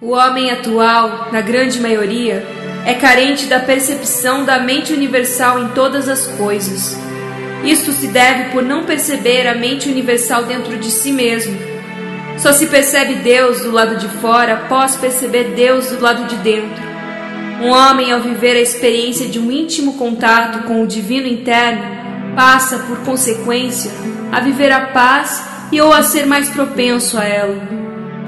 O homem atual, na grande maioria, é carente da percepção da mente universal em todas as coisas. Isto se deve por não perceber a mente universal dentro de si mesmo. Só se percebe Deus do lado de fora após perceber Deus do lado de dentro. Um homem, ao viver a experiência de um íntimo contato com o divino interno, passa, por consequência, a viver a paz e ou a ser mais propenso a ela.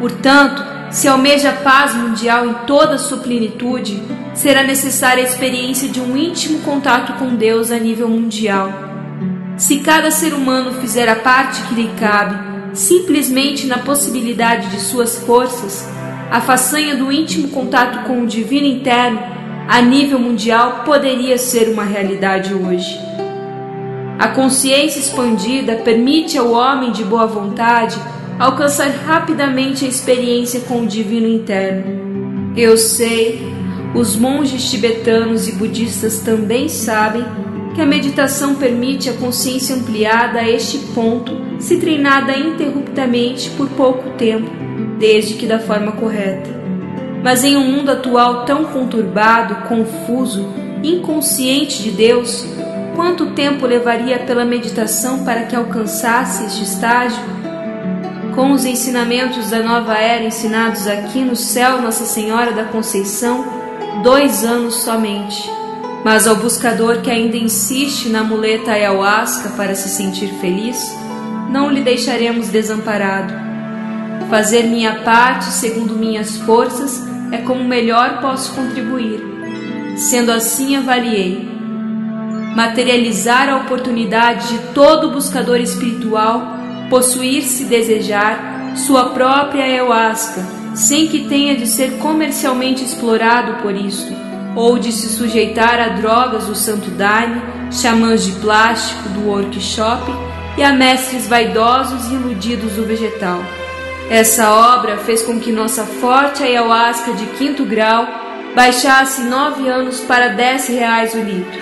Portanto, se almeja paz mundial em toda a sua plenitude, será necessária a experiência de um íntimo contato com Deus a nível mundial. Se cada ser humano fizer a parte que lhe cabe, simplesmente na possibilidade de suas forças, a façanha do íntimo contato com o divino interno a nível mundial poderia ser uma realidade hoje. A consciência expandida permite ao homem de boa vontade alcançar rapidamente a experiência com o divino interno. Eu sei, os monges tibetanos e budistas também sabem que a meditação permite a consciência ampliada a este ponto, se treinada interruptamente por pouco tempo, desde que da forma correta. Mas em um mundo atual tão conturbado, confuso, inconsciente de Deus, quanto tempo levaria pela meditação para que alcançasse este estágio? Com os ensinamentos da nova era ensinados aqui no céu Nossa Senhora da Conceição, dois anos somente. Mas ao buscador que ainda insiste na muleta ayahuasca para se sentir feliz, não lhe deixaremos desamparado. Fazer minha parte segundo minhas forças é como melhor posso contribuir. Sendo assim, avaliei. Materializar a oportunidade de todo buscador espiritual possuir se desejar sua própria ayahuasca, sem que tenha de ser comercialmente explorado por isto, ou de se sujeitar a drogas do santo daime, xamãs de plástico do workshop e a mestres vaidosos e iludidos do vegetal. Essa obra fez com que nossa forte ayahuasca de quinto grau baixasse nove anos para dez reais o litro.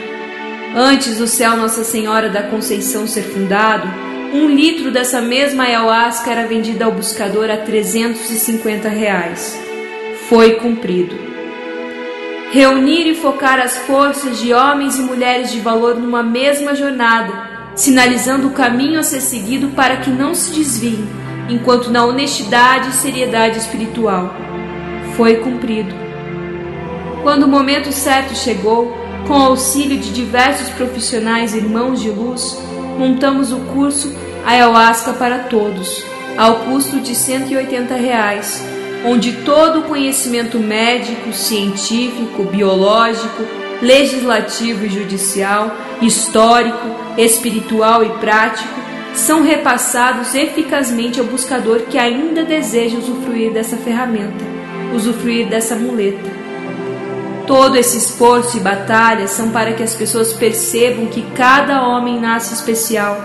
Antes do céu Nossa Senhora da Conceição ser fundado, um litro dessa mesma ayahuasca era vendida ao buscador a 350 reais. Foi cumprido. Reunir e focar as forças de homens e mulheres de valor numa mesma jornada, sinalizando o caminho a ser seguido para que não se desviem, enquanto na honestidade e seriedade espiritual. Foi cumprido. Quando o momento certo chegou, com auxílio de diversos profissionais irmãos de luz, montamos o curso Ayahuasca para Todos, ao custo de 180 reais, onde todo o conhecimento médico, científico, biológico, legislativo e judicial, histórico, espiritual e prático são repassados eficazmente ao buscador que ainda deseja usufruir dessa ferramenta, usufruir dessa muleta. Todo esse esforço e batalha são para que as pessoas percebam que cada homem nasce especial,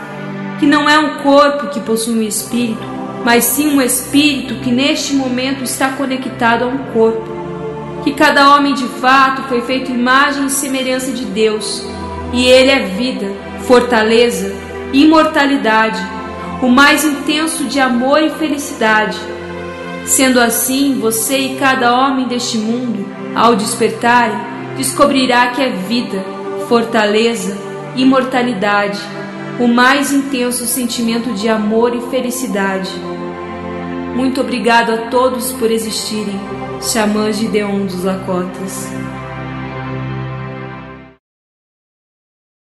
que não é um corpo que possui um espírito, mas sim um espírito que neste momento está conectado a um corpo. Que cada homem de fato foi feito imagem e semelhança de Deus, e ele é vida, fortaleza, imortalidade, o mais intenso de amor e felicidade. Sendo assim, você e cada homem deste mundo ao despertarem, descobrirá que é vida, fortaleza, imortalidade, o mais intenso sentimento de amor e felicidade. Muito obrigado a todos por existirem, xamãs de Deon dos Lacotas.